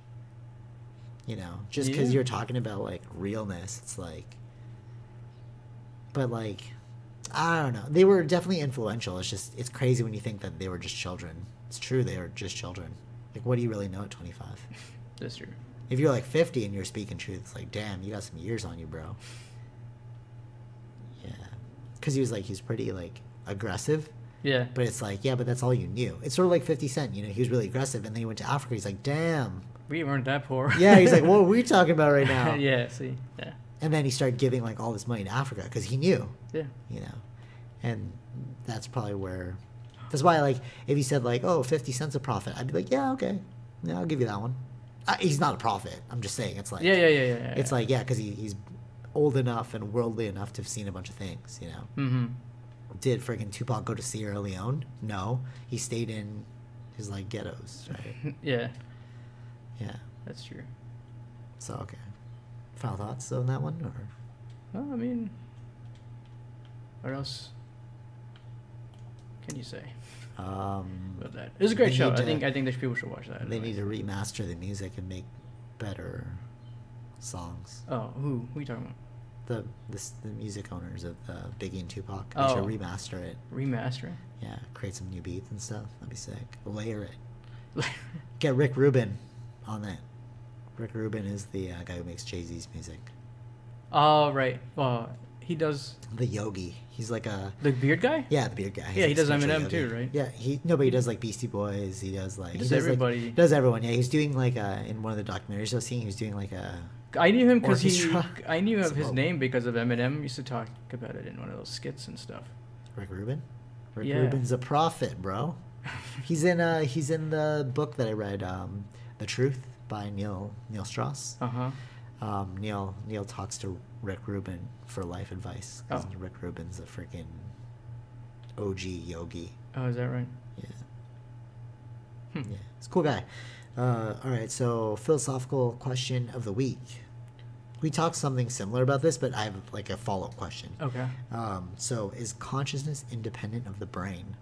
You know, just because Yeah. you're talking about like realness, it's like. But like, I don't know. They were definitely influential. It's just it's crazy when you think that they were just children. It's true they were just children. Like, what do you really know at 25? <laughs> That's true. If you're like 50 and you're speaking truth, it's like, damn, you got some years on you, bro. <laughs> Yeah, because he was like he's pretty like aggressive. Yeah. But it's like, yeah, but that's all you knew. It's sort of like 50 Cent, you know, he was really aggressive and then he went to Africa. He's like, damn. we weren't that poor. Yeah, he's like, <laughs> what are we talking about right now? <laughs> yeah. See. Yeah. And then he started giving like all this money to Africa because he knew, Yeah. you know. And that's probably where, that's why, like, if he said, like, oh, 50 Cent's a prophet, I'd be like, yeah, okay. Yeah, I'll give you that one. Uh, he's not a prophet. I'm just saying, it's like, Yeah. Yeah. Yeah. Yeah. yeah it's like, yeah, because he, he's old enough and worldly enough to have seen a bunch of things, you know. Mm-hmm. Did friggin' Tupac go to Sierra Leone? No. He stayed in his like ghettos, right? <laughs> Yeah. Yeah. That's true. So okay. Final thoughts on that one, or Well, I mean, what else can you say um, about that? It was a great show. need I think I think that people should watch that. they anyway. need to remaster the music and make better songs. Oh, who? Who are you talking about? The this, the music owners of the Biggie and Tupac. They Oh. should remaster it. Remastering. Yeah, create some new beats and stuff. That'd be sick. Layer it. <laughs> Get Rick Rubin on that. Rick Rubin is the uh, guy who makes Jay Z's music. oh right. Well, he does The yogi. He's like a the beard guy. Yeah, the beard guy. He's Yeah, he does Eminem yogi. too, right? Yeah, he no, but he does like Beastie Boys. He does like He does like- everybody. he does everyone. Yeah, he's doing like uh in one of the documentaries I was seeing. He was doing like a I knew him because he. <laughs> I knew of his name because of Eminem. Used to talk about it in one of those skits and stuff. Rick Rubin. Rick Yeah. Rubin's a prophet, bro. <laughs> He's in uh he's in the book that I read, um, The Truth by Neil Neil Strauss. Uh huh. Um, Neil Neil talks to Rick Rubin for life advice. 'cause Oh. Rick Rubin's a freaking OG yogi. Oh, is that right? Yeah. Hmm. Yeah, he's a cool guy. Uh, all right, so philosophical question of the week. We talked something similar about this, but I have like a follow up question. Okay. Um, so, is consciousness independent of the brain?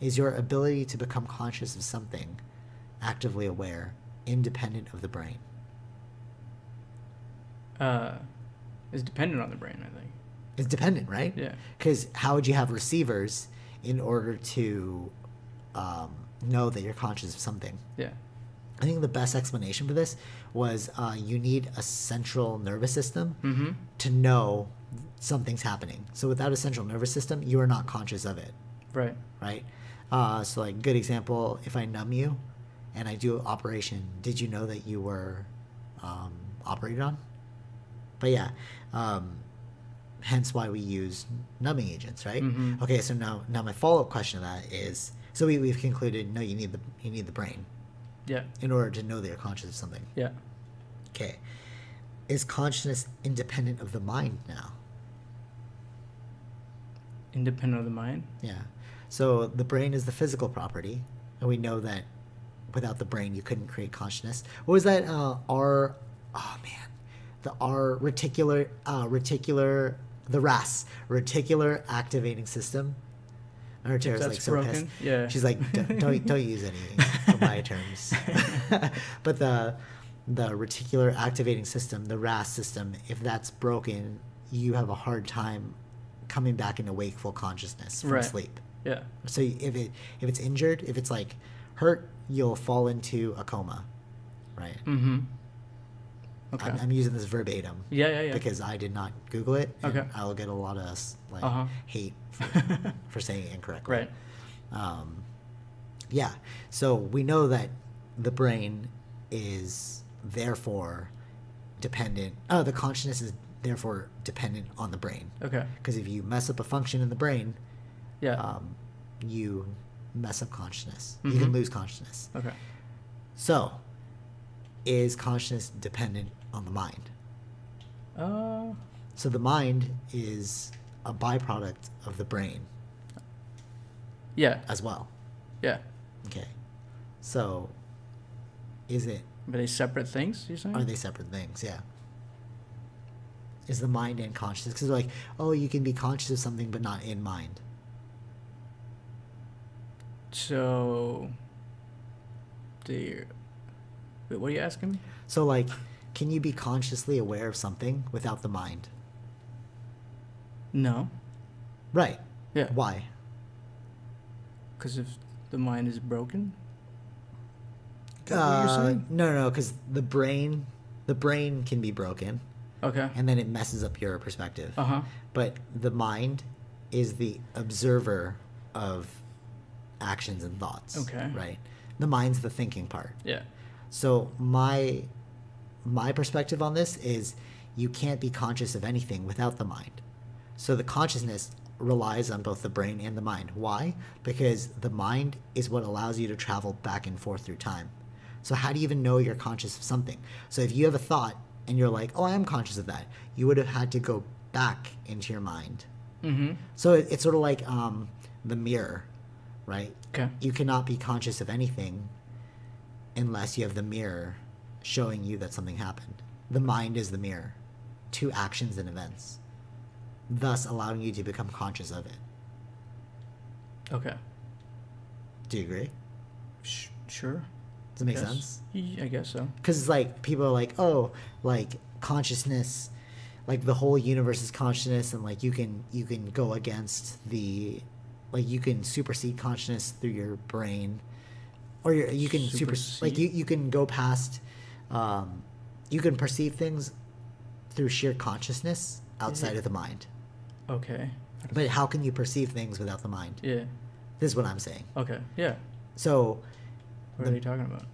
Is your ability to become conscious of something, actively aware, independent of the brain? Uh, is dependent on the brain, I think. It's dependent, right? Yeah. Because how would you have receivers in order to um, know that you're conscious of something? Yeah. I think the best explanation for this was uh, you need a central nervous system Mm-hmm. to know something's happening. So without a central nervous system, you are not conscious of it, Right. right? Uh, so like good example, if I numb you and I do an operation, did you know that you were um, operated on? But yeah, um, hence why we use numbing agents, right? Mhm. Okay, so now now my follow up question to that is: so we, we've concluded no, you need the you need the brain Yeah. in order to know that you're conscious of something. Yeah. Okay. Is consciousness independent of the mind now? Independent of the mind. Yeah. So the brain is the physical property, and we know that without the brain you couldn't create consciousness. What was that? Uh, R. Oh man, the R reticular uh, reticular the RAS reticular activating system. And her Tara's that's like so broken, pissed. yeah. She's like, don't don't, don't <laughs> use any of my terms. <laughs> but the the reticular activating system, the RAS system, if that's broken, you have a hard time coming back into wakeful consciousness from Right. sleep. Yeah. So if it if it's injured, if it's like hurt, you'll fall into a coma, right? Mm-hmm. Okay. I'm, I'm using this verbatim yeah, yeah, yeah. because I did not Google it. Okay. I'll get a lot of like Uh-huh. hate <laughs> for, for saying it incorrectly. right. Um, yeah. So we know that the brain is therefore dependent. Oh, the consciousness is therefore dependent on the brain. Okay. Because if you mess up a function in the brain, Yeah. um, you mess up consciousness. You can Mhm. lose consciousness. okay. So, is consciousness dependent on the mind? Uh. So the mind is a byproduct of the brain Yeah. as well. Yeah. Okay. So, is it? But they separate things. You're saying? Are they separate things? Yeah. Is the mind and consciousness? Because like, oh, you can be conscious of something but not in mind. So. They. Wait, what are you asking me? So like, can you be consciously aware of something without the mind? No. Right. Yeah. Why? Because if the mind is broken. Is that what you're Uh, saying? no, no, because the brain, the brain can be broken, Okay. and then it messes up your perspective. Uh huh. But the mind is the observer of actions and thoughts. Okay. Right. The mind's the thinking part. Yeah. So my my perspective on this is you can't be conscious of anything without the mind. So the consciousness relies on both the brain and the mind. Why? Because the mind is what allows you to travel back and forth through time. So how do you even know you're conscious of something? So if you have a thought and you're like, "Oh, I am conscious of that." You would have had to go back into your mind. Mm-hmm. So it, it's sort of like um, the mirror, right? Okay. you cannot be conscious of anything unless you have the mirror showing you that something happened. The mind is the mirror to actions and events, thus allowing you to become conscious of it. Okay. Do you agree? Sh- sure. Does it make Yes. sense? I guess so. Because it's like people are like, oh, like consciousness, like the whole universe is consciousness, and like you can you can go against the, like you can supersede consciousness through your brain, or your, you can super like you you can go past, um, you can perceive things through sheer consciousness outside Yeah. of the mind. Okay. But how can you perceive things without the mind? Yeah. This is what I'm saying. Okay. Yeah. So What The- are they talking about?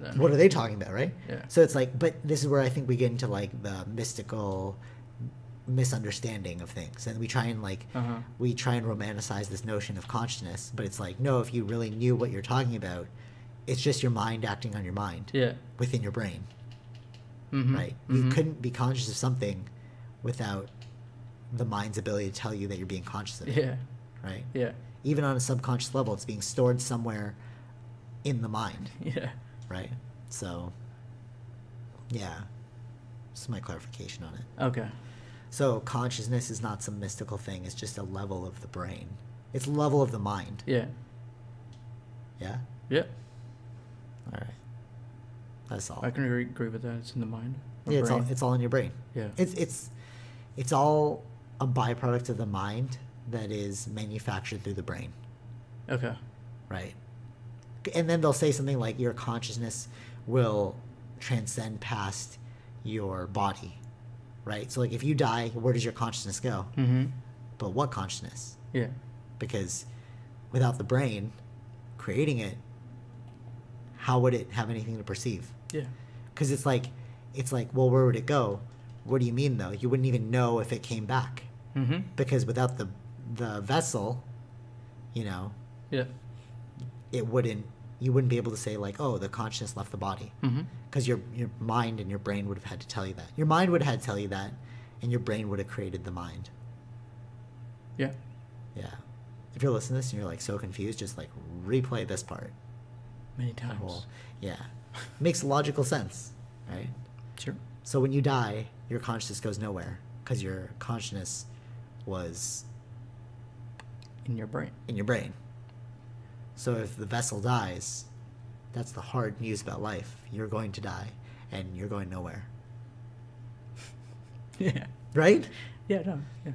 then? what are they talking about, right? Yeah. So it's like, but this is where I think we get into like the mystical misunderstanding of things, and we try and like Uh-huh. we try and romanticize this notion of consciousness, but it's like, no, if you really knew what you're talking about, it's just your mind acting on your mind Yeah. within your brain, Mm-hmm. right? You couldn't be conscious of something without the mind's ability to tell you that you're being conscious of it, Yeah. right? Yeah. Even on a subconscious level, it's being stored somewhere in the mind, <laughs> Yeah. right? So, yeah. This is my clarification on it. Okay. So, consciousness is not some mystical thing, it's just a level of the brain. It's level of the mind. Yeah. Yeah? Yeah. All right. That's all. I can agree, agree with that. It's in the mind. yeah, it's all, it's all in your brain. yeah. It's, it's, it's all a byproduct of the mind that is manufactured through the brain. okay. right? And then they'll say something like your consciousness will transcend past your body, right? So like if you die, where does your consciousness go? Mm-hmm. But what consciousness? Yeah. Because without the brain creating it, how would it have anything to perceive? Yeah. Because it's like, it's like, well, where would it go? What do you mean though? You wouldn't even know if it came back Mm-hmm. because without the the vessel, you know, Yeah. it wouldn't you wouldn't be able to say like oh the consciousness left the body Mm-hmm. because your your mind and your brain would have had to tell you that your mind would have had to tell you that and your brain would have created the mind Yeah. yeah if you're listening to this and you're like so confused just like replay this part Many times. whole- yeah makes logical sense right Sure. so when you die your consciousness goes nowhere because your consciousness was In your brain. in your brain. So if the vessel dies, that's the hard news about life. You're going to die and you're going nowhere. <laughs> Yeah. Right? Yeah. No. Yeah.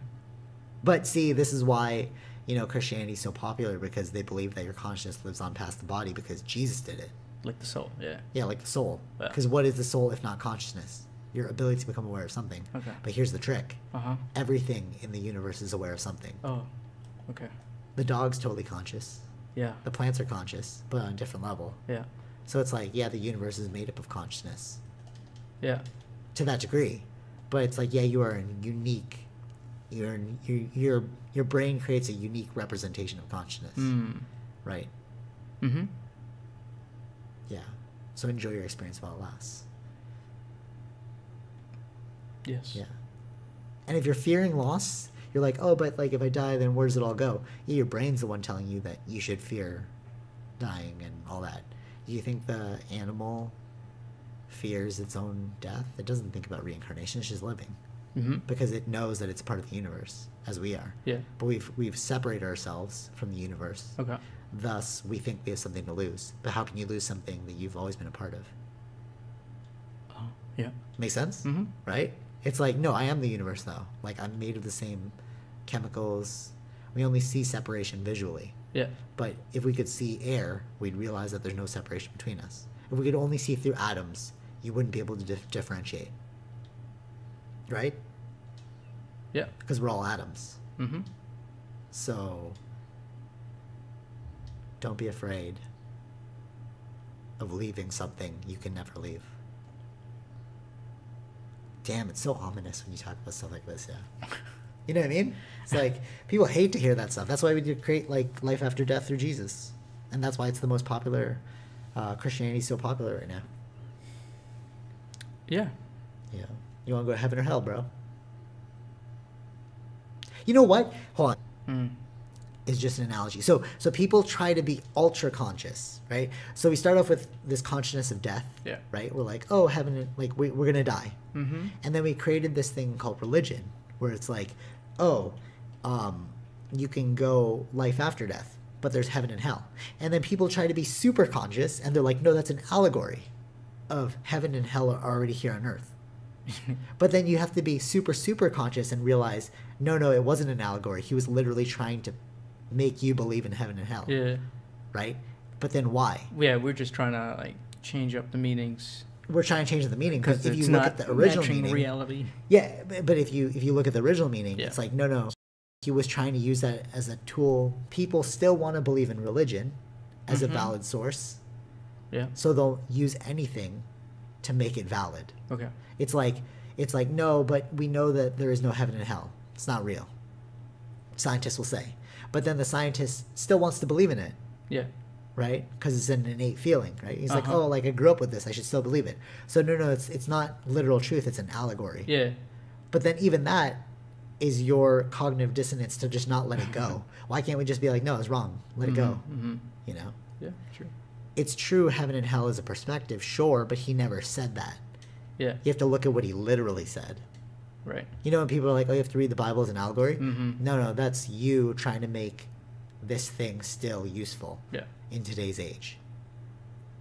But see, this is why, you know, Christianity is so popular because they believe that your consciousness lives on past the body because Jesus did it. Like the soul. Yeah. Yeah, like the soul. Yeah. Because what is the soul if not consciousness? Your ability to become aware of something. Okay. But here's the trick. Uh huh. Everything in the universe is aware of something. Oh. Okay. The dog's totally conscious. Yeah. The plants are conscious, but on a different level. Yeah. So it's like, yeah, the universe is made up of consciousness. Yeah. to that degree but it's like yeah you are a unique your your your your brain creates a unique representation of consciousness Mm. right Mm-hmm. yeah so enjoy your experience while it lasts Yes. yeah and if you're fearing loss you're like oh but like if i die then where does it all go yeah your brain's the one telling you that you should fear dying and all that do you think the animal fears its own death it doesn't think about reincarnation it's just living Mm-hmm. because it knows that it's part of the universe as we are. Yeah. But we've we've separated ourselves from the universe. Okay. Thus, we think we have something to lose. But how can you lose something that you've always been a part of? Oh. Yeah. Makes sense? Mm-hmm. Right? It's like no, I am the universe though. Like I'm made of the same chemicals. We only see separation visually. Yeah. But if we could see air, we'd realize that there's no separation between us. If we could only see through atoms, you wouldn't be able to dif- differentiate. Right? Yeah. Because we're all atoms. Mm-hmm. So don't be afraid of leaving something you can never leave. Damn, it's so ominous when you talk about stuff like this, yeah. You know what I mean? It's like people hate to hear that stuff. That's why we do create like life after death through Jesus. And that's why it's the most popular uh, Christianity is so popular right now. Yeah. Yeah. You want to go to heaven or hell, bro? You know what? Hold on. Mm. Is just an analogy. So so people try to be ultra conscious, right? So we start off with this consciousness of death, Yeah. right? We're like, oh, heaven, like we, we're gonna die, Mm-hmm. and then we created this thing called religion, where it's like, oh, um, you can go life after death, but there's heaven and hell, and then people try to be super conscious, and they're like, no, that's an allegory, of heaven and hell are already here on earth. <laughs> But then you have to be super, super conscious and realize, no, no, it wasn't an allegory. He was literally trying to make you believe in heaven and hell, Yeah. right? But then why? Yeah. We're just trying to like change up the meanings We're trying to change the meaning because if you look not at the original meaning, reality. yeah, but, if you if you look at the original meaning, Yeah. it's like no, no, he was trying to use that as a tool. People still want to believe in religion as Mhm. a valid source, Yeah. so they'll use anything to make it valid. Okay. It's like it's like no, but we know that there is no heaven and hell. It's not real. Scientists will say, but then the scientist still wants to believe in it, Yeah. right? Because it's an innate feeling, right? He's like, Uh-huh. oh, like I grew up with this, I should still believe it. So no, no, it's it's not literal truth. It's an allegory. Yeah. But then even that is your cognitive dissonance to just not let it go. <laughs> Why can't we just be like, no, it's wrong. Let it go. Mm-hmm. You know? Yeah. Sure. it's true heaven and hell is a perspective, sure, but he never said that. Yeah. You have to look at what he literally said. Right. You know when people are like, "Oh, you have to read the Bible as an allegory." Mhm. No, no, that's you trying to make this thing still useful Yeah. in today's age.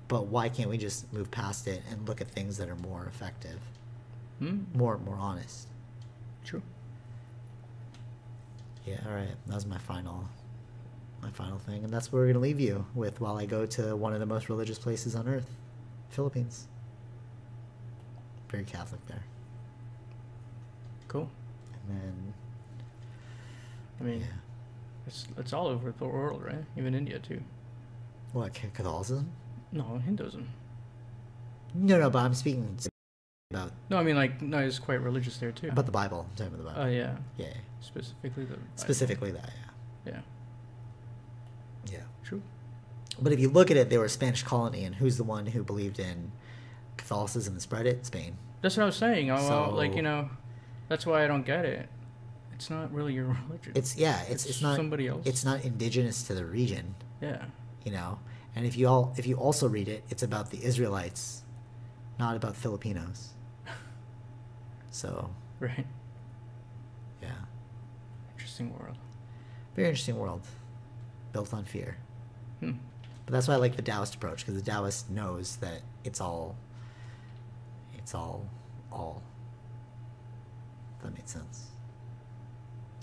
But why can't we just move past it and look at things that are more effective, Hmm. more more honest? True. Yeah, all right. That was my final my final thing, and that's where we're gonna leave you with while I go to one of the most religious places on earth, Philippines. Very Catholic there, Cool. and then I mean, yeah, it's it's all over the world, right? Even India too. what Ca- Catholicism? No, Hinduism. No, no, but I'm speaking about No, I mean like no, it's quite religious there too. about the Bible. I'm talking about the Oh Bible. yeah. yeah, yeah. Specifically the. specifically that. Yeah. Yeah, yeah. True. But if you look at it, they were a Spanish colony, and who's the one who believed in Catholicism and spread it? Spain. That's what I was saying. Oh, I, I- like you know, that's why I don't get it. It's not really your <laughs> religion. It's yeah, it's It's it's not somebody else. It's not indigenous to the region, yeah. you know. And if you all if you also read it, it's about the Israelites, not about Filipinos. <laughs> So Right. yeah, Interesting world. very interesting world, built on fear. Hmm. But that's why I like the Taoist approach because the Taoist knows that it's all, it's all, all. That made sense.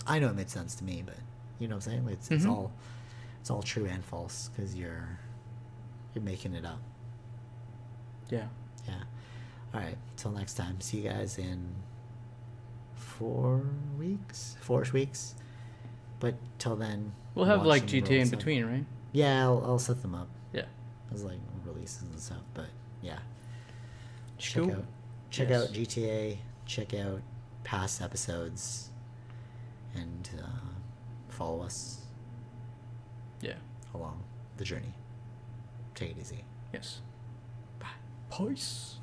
I know it made sense to me, but you know what I'm saying? It's, it's Mhm. all, it's all true and false because you're, you're making it up. Yeah. Yeah. All right. Till next time. See you guys in four weeks, four weeks. But till then, We'll have like GTA in between, right? Yeah, I'll, I'll set them up Yeah. as like releases and stuff. But yeah, check Cool. out check Yes. out GTA. Check out past episodes, and uh, follow us Yeah. along the journey. Take it easy. Yes. Bye. Peace.